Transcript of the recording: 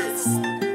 Peace.